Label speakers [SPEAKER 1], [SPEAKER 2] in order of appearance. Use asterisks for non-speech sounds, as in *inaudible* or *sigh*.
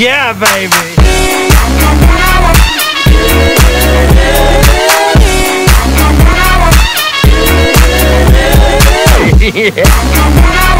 [SPEAKER 1] Yeah, baby. yeah. *laughs*